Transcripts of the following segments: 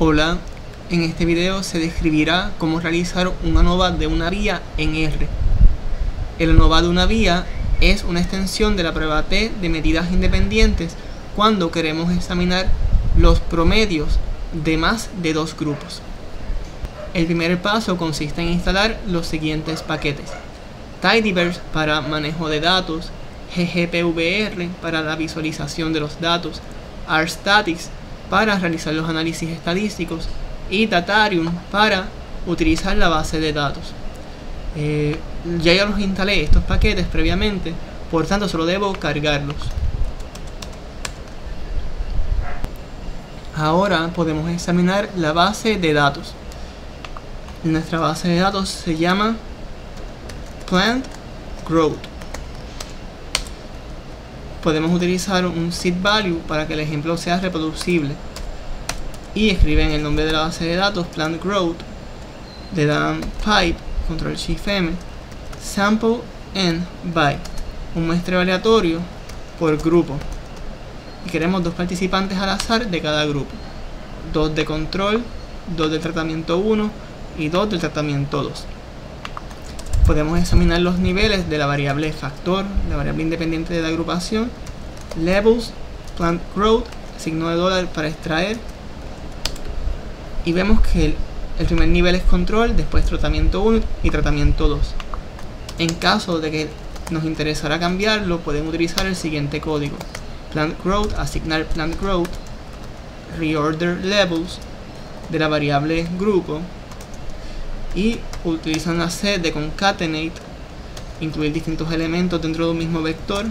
Hola, en este video se describirá cómo realizar un ANOVA de una vía en R. El ANOVA de una vía es una extensión de la prueba T de medidas independientes cuando queremos examinar los promedios de más de dos grupos. El primer paso consiste en instalar los siguientes paquetes. Tidyverse para manejo de datos, GGPVR para la visualización de los datos, RStatics para realizar los análisis estadísticos y Datarium para utilizar la base de datos. Eh, ya yo los instalé estos paquetes previamente, por tanto solo debo cargarlos. Ahora podemos examinar la base de datos. Nuestra base de datos se llama Plant Growth. Podemos utilizar un seed value para que el ejemplo sea reproducible. Y escriben el nombre de la base de datos, plant growth, le dan pipe, control shift m, sample n by, un muestreo aleatorio por grupo. Y queremos dos participantes al azar de cada grupo. Dos de control, dos de tratamiento 1 y dos del tratamiento 2 podemos examinar los niveles de la variable factor, la variable independiente de la agrupación, levels, plant growth, signo de dólar para extraer. Y vemos que el, primer nivel es control, después tratamiento 1 y tratamiento 2. En caso de que nos interesara cambiarlo, podemos utilizar el siguiente código. Plant growth, asignar plant growth, reorder levels de la variable grupo y utilizan la C de concatenate, incluir distintos elementos dentro de un mismo vector.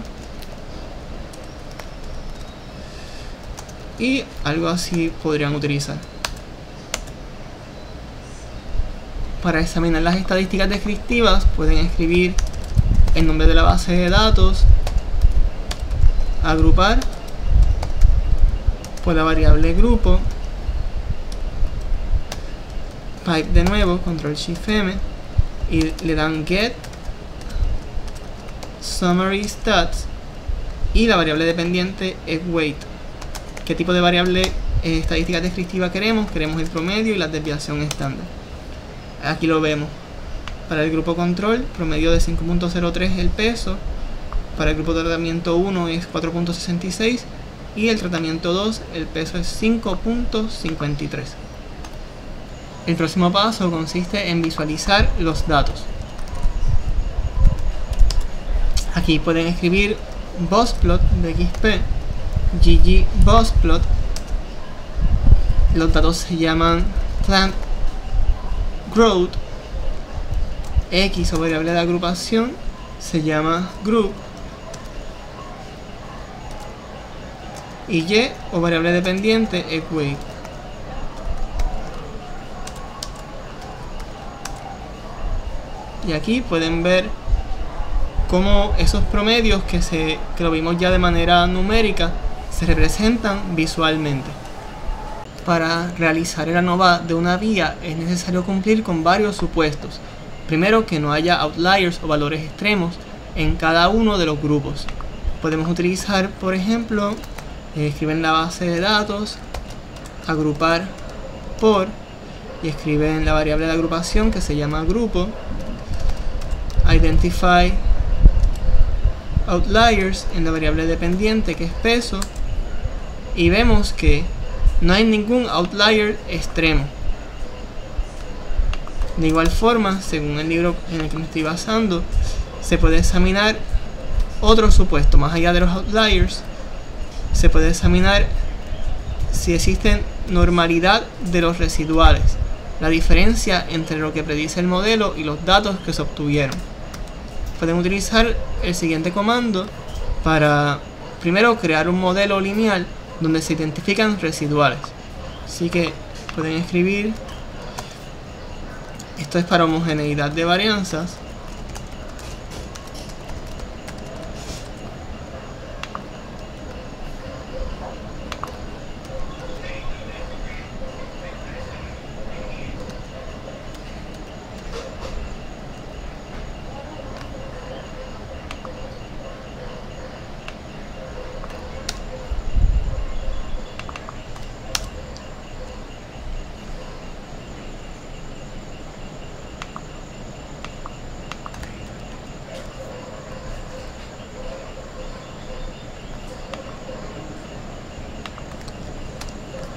Y algo así podrían utilizar. Para examinar las estadísticas descriptivas pueden escribir el nombre de la base de datos, agrupar por la variable grupo pipe de nuevo, control shift M y le dan get summary stats y la variable dependiente es weight. ¿Qué tipo de variable estadística descriptiva queremos? Queremos el promedio y la desviación estándar. Aquí lo vemos. Para el grupo control, promedio de 5.03 es el peso. Para el grupo de tratamiento 1 es 4.66 y el tratamiento 2 el peso es 5.53. El próximo paso consiste en visualizar los datos. Aquí pueden escribir bossplot de XP, GG bossplot. Los datos se llaman plant growth. X o variable de agrupación se llama group. Y Y o variable dependiente es y aquí pueden ver cómo esos promedios que, se, que lo vimos ya de manera numérica se representan visualmente. Para realizar el ANOVA de una vía es necesario cumplir con varios supuestos. Primero, que no haya outliers o valores extremos en cada uno de los grupos. Podemos utilizar, por ejemplo, eh, escriben la base de datos, agrupar por, y escriben la variable de agrupación que se llama grupo, identify outliers en la variable dependiente que es peso y vemos que no hay ningún outlier extremo. De igual forma, según el libro en el que me estoy basando, se puede examinar otro supuesto, más allá de los outliers, se puede examinar si existen normalidad de los residuales, la diferencia entre lo que predice el modelo y los datos que se obtuvieron pueden utilizar el siguiente comando para primero crear un modelo lineal donde se identifican residuales. Así que pueden escribir, esto es para homogeneidad de varianzas,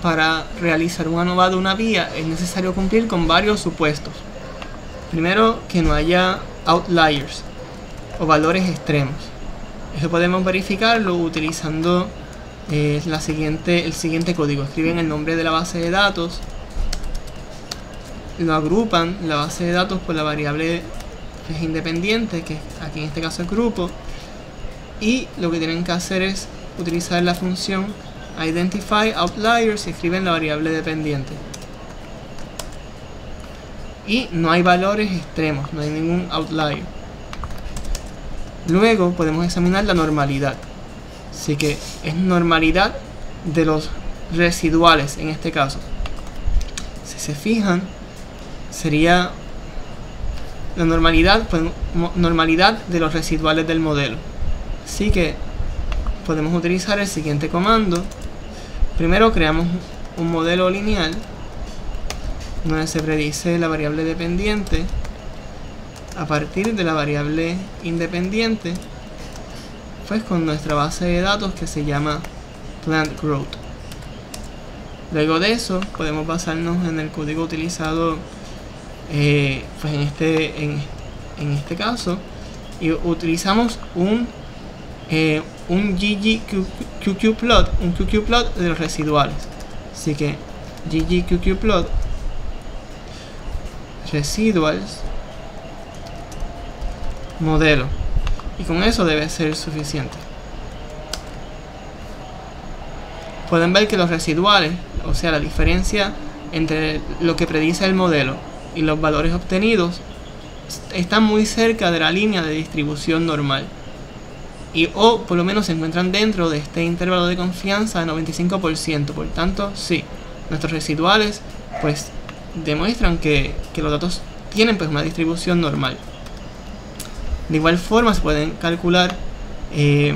para realizar un ANOVA de una vía es necesario cumplir con varios supuestos. Primero, que no haya outliers o valores extremos. Eso podemos verificarlo utilizando eh, la siguiente, el siguiente código. Escriben el nombre de la base de datos, lo agrupan la base de datos por la variable que es independiente, que aquí en este caso es grupo, y lo que tienen que hacer es utilizar la función identify outliers y escriben la variable dependiente. Y no hay valores extremos, no hay ningún outlier. Luego podemos examinar la normalidad. Así que es normalidad de los residuales en este caso. Si se fijan, sería la normalidad, pues, normalidad de los residuales del modelo. Así que podemos utilizar el siguiente comando. Primero creamos un modelo lineal donde se predice la variable dependiente. A partir de la variable independiente pues con nuestra base de datos que se llama plant growth. Luego de eso podemos basarnos en el código utilizado eh, pues en este en, este caso y utilizamos un eh, un ggqqplot un qqplot de los residuales. Así que ggqqplot residuals modelo. Y con eso debe ser suficiente. Pueden ver que los residuales o sea la diferencia entre lo que predice el modelo y los valores obtenidos están muy cerca de la línea de distribución normal y o por lo menos se encuentran dentro de este intervalo de confianza de 95%. Por tanto, sí, nuestros residuales pues demuestran que, los datos tienen pues una distribución normal. De igual forma se pueden calcular eh,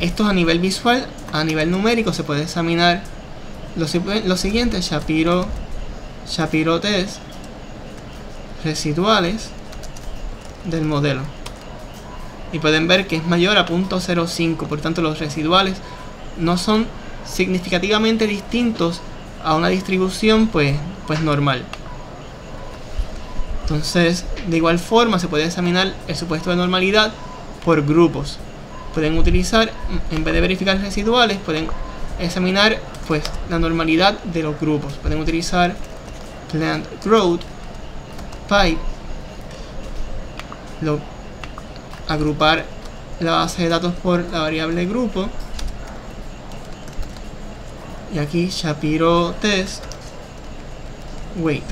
estos a nivel visual, a nivel numérico se puede examinar los, los siguientes Shapiro, Shapiro test residuales del modelo y pueden ver que es mayor a 0.05 por tanto los residuales no son significativamente distintos a una distribución pues, pues normal. Entonces de igual forma se puede examinar el supuesto de normalidad por grupos. Pueden utilizar en vez de verificar residuales pueden examinar pues la normalidad de los grupos. Pueden utilizar plant growth pipe lo, agrupar la base de datos por la variable grupo. Y aquí Shapiro test weight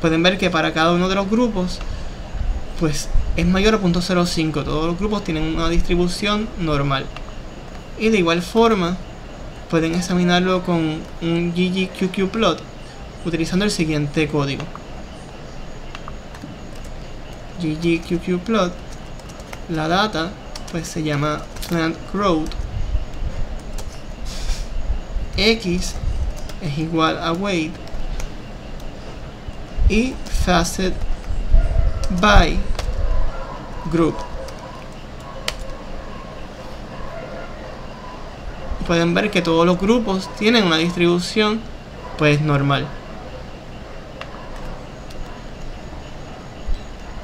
pueden ver que para cada uno de los grupos pues es mayor a 0.05 todos los grupos tienen una distribución normal. Y de igual forma pueden examinarlo con un ggqqplot utilizando el siguiente código ggqqplot la data pues se llama plant growth. X es igual a weight. Y facet by group. Pueden ver que todos los grupos tienen una distribución pues normal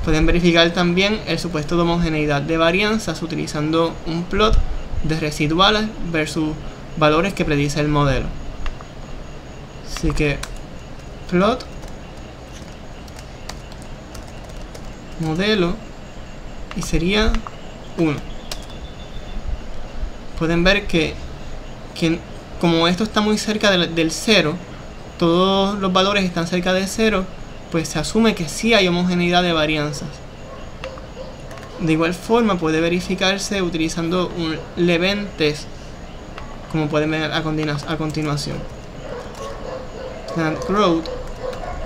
Pueden verificar también el supuesto de homogeneidad de varianzas utilizando un plot de residuales versus valores que predice el modelo. Así que plot modelo y sería 1. Pueden ver que, como esto está muy cerca del, del 0, todos los valores están cerca de 0, pues se asume que sí hay homogeneidad de varianzas. De igual forma puede verificarse utilizando un Leven test, como pueden ver a, a continuación.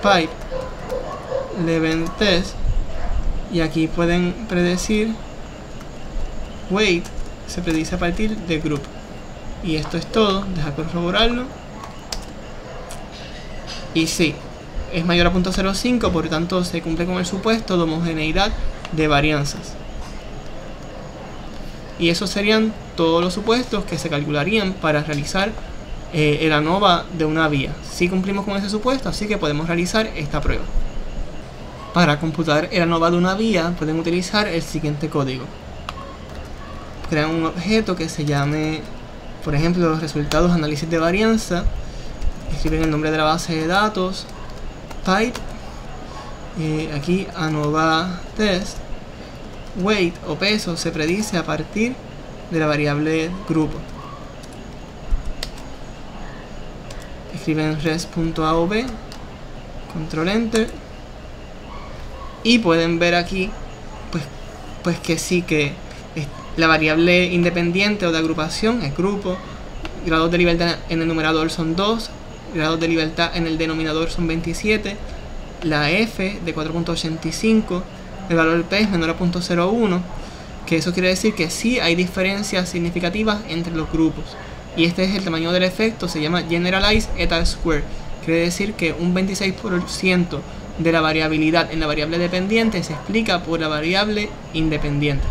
Pipe, Leven test, y aquí pueden predecir weight, se predice a partir de group. Y esto es todo, deja corroborarlo. Y sí, es mayor a 0.05, por tanto se cumple con el supuesto de homogeneidad de varianzas. Y esos serían todos los supuestos que se calcularían para realizar eh, el ANOVA de una vía. Si cumplimos con ese supuesto, así que podemos realizar esta prueba. Para computar el ANOVA de una vía pueden utilizar el siguiente código. Crean un objeto que se llame, por ejemplo, resultados análisis de varianza. Escriben el nombre de la base de datos, type, eh, aquí ANOVA test, weight o peso se predice a partir de la variable grupo. Escriben res.aov, control enter. Y pueden ver aquí pues, pues que sí que la variable independiente o de agrupación es grupo, grados de libertad en el numerador son 2, grados de libertad en el denominador son 27, la f de 4.85, el valor p es menor a 0.01, que eso quiere decir que sí hay diferencias significativas entre los grupos. Y este es el tamaño del efecto, se llama Generalized Eta Square. Quiere decir que un 26% de la variabilidad en la variable dependiente se explica por la variable independiente.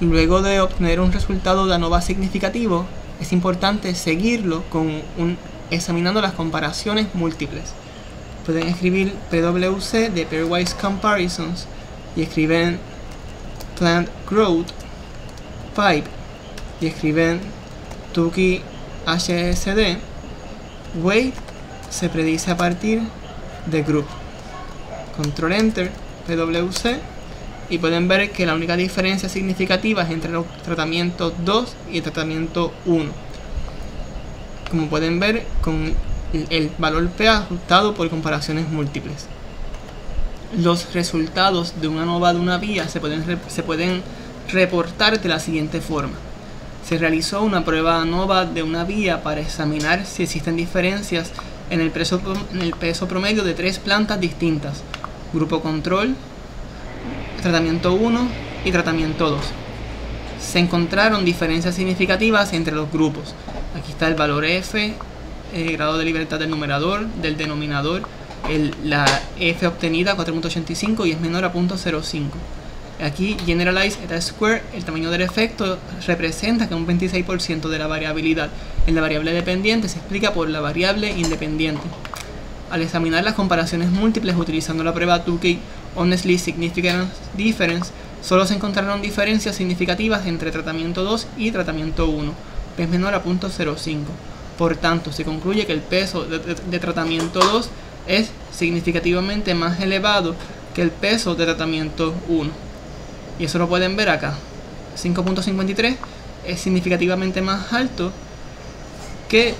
Luego de obtener un resultado de ANOVA significativo, es importante seguirlo con un, examinando las comparaciones múltiples. Pueden escribir PWC de Pairwise Comparisons y escriben Plant Growth Pipe y escriben Tuki HSD Weight se predice a partir de group. Control Enter, PWC y pueden ver que la única diferencia significativa es entre los tratamientos 2 y el tratamiento 1. Como pueden ver con el valor P ajustado por comparaciones múltiples. Los resultados de una nova de una vía se pueden, se reportar de la siguiente forma. Se realizó una prueba ANOVA de una vía para examinar si existen diferencias en el, peso, en el peso promedio de tres plantas distintas, grupo control, tratamiento 1 y tratamiento 2. Se encontraron diferencias significativas entre los grupos. Aquí está el valor F, el grado de libertad del numerador, del denominador, la F obtenida 4.85 y es menor a 0.05. Aquí Generalize eta square, el tamaño del efecto representa que un 26% de la variabilidad en la variable dependiente se explica por la variable independiente. Al examinar las comparaciones múltiples utilizando la prueba Tukey Honestly Significant Difference, solo se encontraron diferencias significativas entre tratamiento 2 y tratamiento 1, P es menor a 0.05. Por tanto, se concluye que el peso de, tratamiento 2 es significativamente más elevado que el peso de tratamiento 1. Y eso lo pueden ver acá. 5.53 es significativamente más alto que,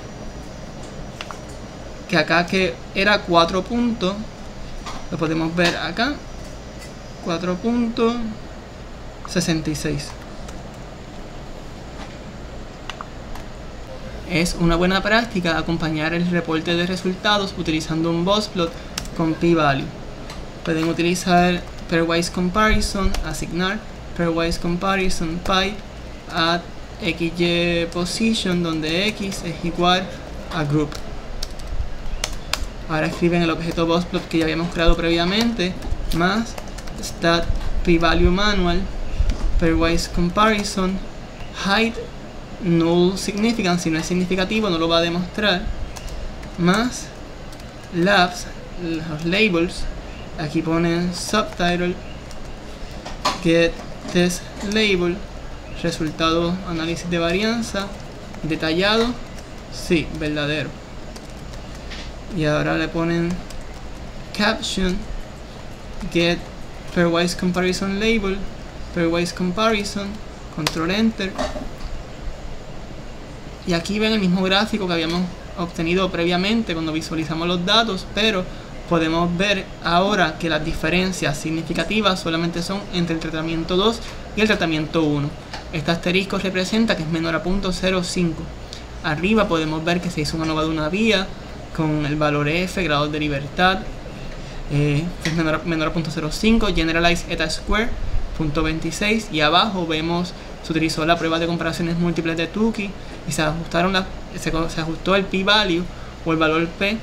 que acá que era 4 puntos. Lo podemos ver acá. 4.66. Es una buena práctica acompañar el reporte de resultados utilizando un plot con p-value. Pueden utilizar pairwise comparison, asignar pairwise comparison pipe at xy position donde x es igual a group. Ahora escriben el objeto bossplot que ya habíamos creado previamente más stat p-value manual pairwise comparison height null significance si no es significativo no lo va a demostrar más labs los labels aquí ponen subtitle get test label resultado análisis de varianza detallado sí verdadero y ahora le ponen caption get pairwise comparison label pairwise comparison control enter y aquí ven el mismo gráfico que habíamos obtenido previamente cuando visualizamos los datos pero podemos ver ahora que las diferencias significativas solamente son entre el tratamiento 2 y el tratamiento 1. Este asterisco representa que es menor a 0.05. Arriba podemos ver que se hizo una nueva de una vía con el valor F, grado de libertad, eh, que es menor, menor a 0.05, generalize eta square, 26 y abajo vemos se utilizó la prueba de comparaciones múltiples de Tukey y se ajustaron la, se, se ajustó el p-value o el valor p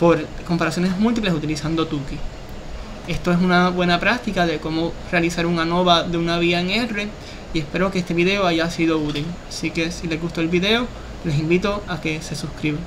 por comparaciones múltiples utilizando Tukey. Esto es una buena práctica de cómo realizar una ANOVA de una vía en R y espero que este video haya sido útil. Así que si les gustó el video, les invito a que se suscriban.